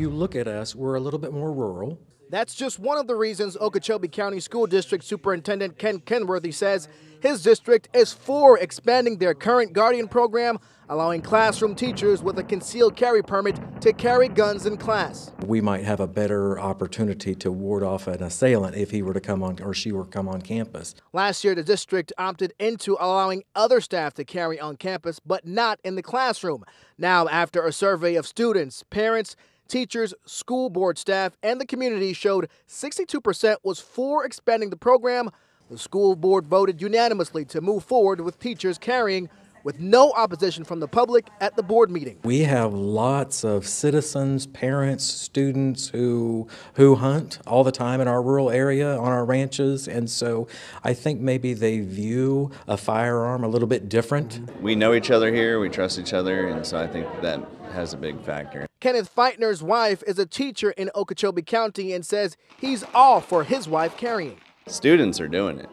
you look at us, we're a little bit more rural. That's just one of the reasons Okeechobee County School District Superintendent Ken Kenworthy says his district is for expanding their current Guardian program, allowing classroom teachers with a concealed carry permit to carry guns in class. We might have a better opportunity to ward off an assailant if he were to come on or she were to come on campus. Last year, the district opted into allowing other staff to carry on campus, but not in the classroom. Now, after a survey of students, parents, teachers, school board staff, and the community showed 62% was for expanding the program, the school board voted unanimously to move forward with teachers carrying with no opposition from the public at the board meeting. We have lots of citizens, parents, students who who hunt all the time in our rural area on our ranches, and so I think maybe they view a firearm a little bit different. We know each other here, we trust each other, and so I think that has a big factor. Kenneth Feitner's wife is a teacher in Okeechobee County and says he's all for his wife carrying. Students are doing it.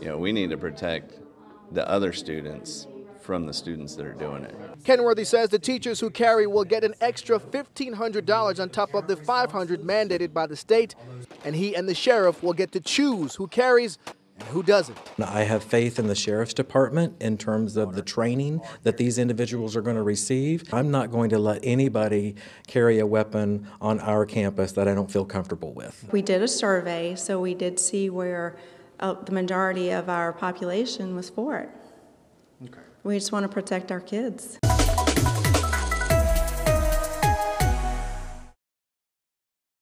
You know, we need to protect the other students from the students that are doing it. Kenworthy says the teachers who carry will get an extra $1,500 on top of the 500 mandated by the state, and he and the sheriff will get to choose who carries and who doesn't. I have faith in the sheriff's department in terms of the training that these individuals are going to receive. I'm not going to let anybody carry a weapon on our campus that I don't feel comfortable with. We did a survey, so we did see where uh, the majority of our population was for it. Okay. We just want to protect our kids.